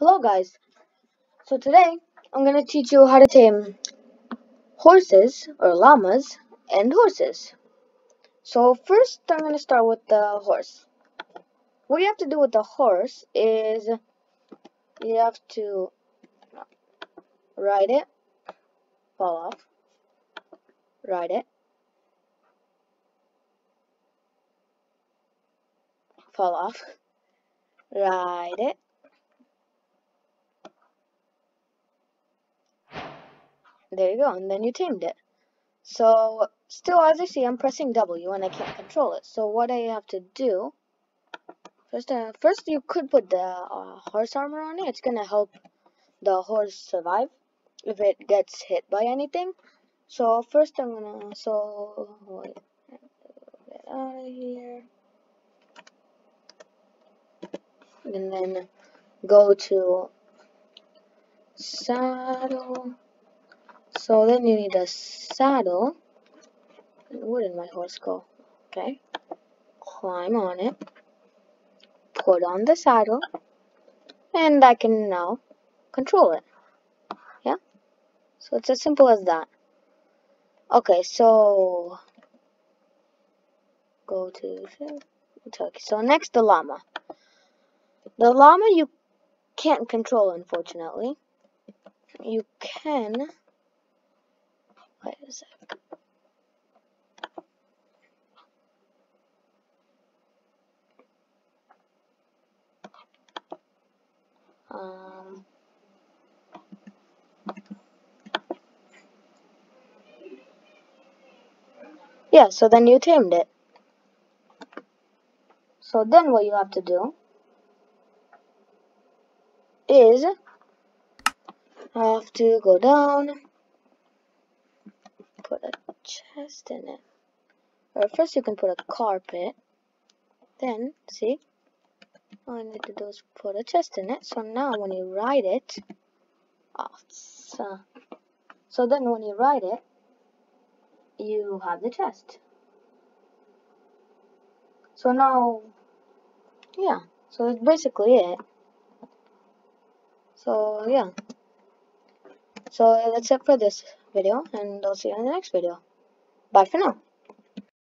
Hello guys, so today I'm going to teach you how to tame horses or llamas and horses. So first I'm going to start with the horse. What you have to do with the horse is you have to ride it, fall off, ride it, fall off, ride it, There you go, and then you tamed it. So, still, as you see, I'm pressing W and I can't control it. So what I have to do, first, uh, first you could put the uh, horse armor on it. It's going to help the horse survive if it gets hit by anything. So first I'm going to, so, get out of here. And then go to saddle so then you need a saddle. Where did my horse go? Okay. Climb on it. Put on the saddle. And I can now control it. Yeah? So it's as simple as that. Okay, so go to Turkey. So next the llama. The llama you can't control unfortunately. You can Wait a sec. Um, yeah, so then you tamed it. So then what you have to do is have to go down put a chest in it. Or first you can put a carpet. Then, see? All I need to do is put a chest in it. So now when you ride it, oh, uh, so then when you ride it, you have the chest. So now, yeah, so that's basically it. So yeah. So that's it for this video, and I'll see you in the next video. Bye for now.